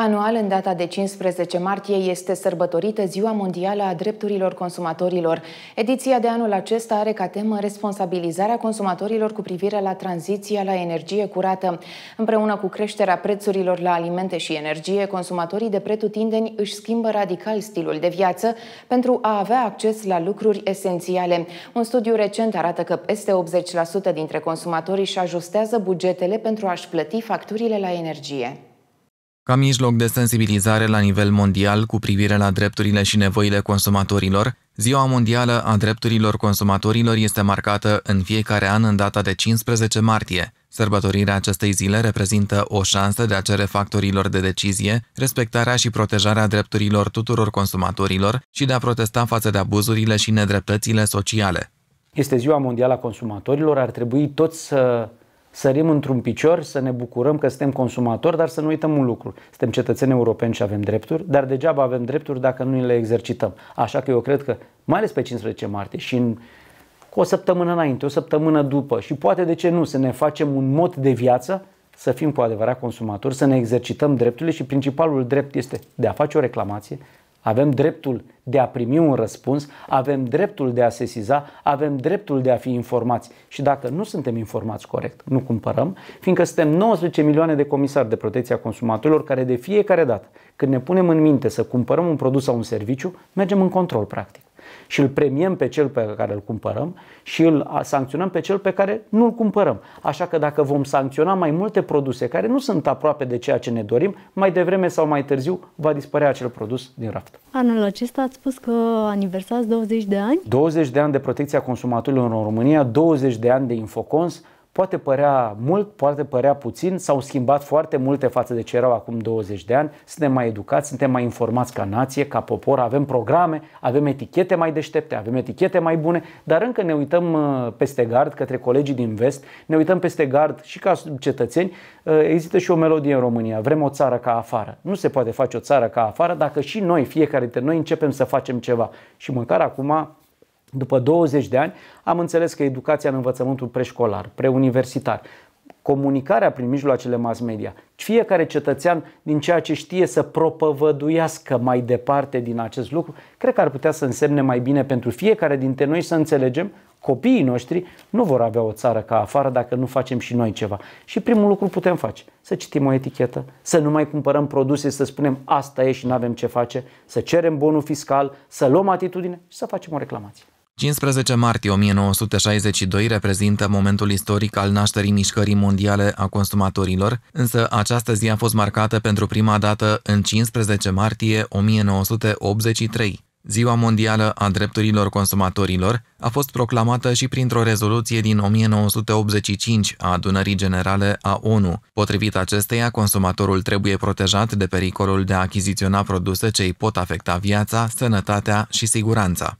Anual, în data de 15 martie, este sărbătorită Ziua Mondială a Drepturilor Consumatorilor. Ediția de anul acesta are ca temă responsabilizarea consumatorilor cu privire la tranziția la energie curată. Împreună cu creșterea prețurilor la alimente și energie, consumatorii de pretutindeni își schimbă radical stilul de viață pentru a avea acces la lucruri esențiale. Un studiu recent arată că peste 80% dintre consumatori își ajustează bugetele pentru a-și plăti facturile la energie. Ca mijloc de sensibilizare la nivel mondial cu privire la drepturile și nevoile consumatorilor, Ziua Mondială a Drepturilor Consumatorilor este marcată în fiecare an în data de 15 martie. Sărbătorirea acestei zile reprezintă o șansă de a cere factorilor de decizie respectarea și protejarea drepturilor tuturor consumatorilor și de a protesta față de abuzurile și nedreptățile sociale. Este Ziua Mondială a Consumatorilor, ar trebui toți să sărim într-un picior, să ne bucurăm că suntem consumatori, dar să nu uităm un lucru. Suntem cetățeni europeni și avem drepturi, dar degeaba avem drepturi dacă nu le exercităm. Așa că eu cred că, mai ales pe 15 martie și în o săptămână înainte, o săptămână după și poate de ce nu, să ne facem un mod de viață, să fim cu adevărat consumatori, să ne exercităm drepturile și principalul drept este de a face o reclamație, avem dreptul de a primi un răspuns, avem dreptul de a sesiza, avem dreptul de a fi informați. Și dacă nu suntem informați corect, nu cumpărăm, fiindcă suntem 19 milioane de comisari de protecție a consumatorilor care de fiecare dată, când ne punem în minte să cumpărăm un produs sau un serviciu, mergem în control practic și îl premiem pe cel pe care îl cumpărăm și îl sancționăm pe cel pe care nu îl cumpărăm. Așa că dacă vom sancționa mai multe produse care nu sunt aproape de ceea ce ne dorim, mai devreme sau mai târziu va dispărea acel produs din raft. Anul acesta ați spus că aniversați 20 de ani? 20 de ani de protecția consumatorilor în România, 20 de ani de Infocons, Poate părea mult, poate părea puțin, s-au schimbat foarte multe față de ce erau acum 20 de ani, suntem mai educați, suntem mai informați ca nație, ca popor, avem programe, avem etichete mai deștepte, avem etichete mai bune, dar încă ne uităm uh, peste gard către colegii din vest, ne uităm peste gard și ca cetățeni, uh, există și o melodie în România, vrem o țară ca afară. Nu se poate face o țară ca afară dacă și noi, fiecare dintre noi, începem să facem ceva. Și măcar acum după 20 de ani am înțeles că educația în învățământul preșcolar, preuniversitar, comunicarea prin mijloacele mass media, fiecare cetățean din ceea ce știe să propovăduiască mai departe din acest lucru, cred că ar putea să însemne mai bine pentru fiecare dintre noi să înțelegem copiii noștri nu vor avea o țară ca afară dacă nu facem și noi ceva. Și primul lucru putem face, să citim o etichetă, să nu mai cumpărăm produse, să spunem asta e și nu avem ce face, să cerem bonul fiscal, să luăm atitudine și să facem o reclamație. 15 martie 1962 reprezintă momentul istoric al nașterii mișcării mondiale a consumatorilor, însă această zi a fost marcată pentru prima dată în 15 martie 1983. Ziua Mondială a Drepturilor Consumatorilor a fost proclamată și printr-o rezoluție din 1985 a Adunării Generale a ONU. Potrivit acesteia, consumatorul trebuie protejat de pericolul de a achiziționa produse ce îi pot afecta viața, sănătatea și siguranța.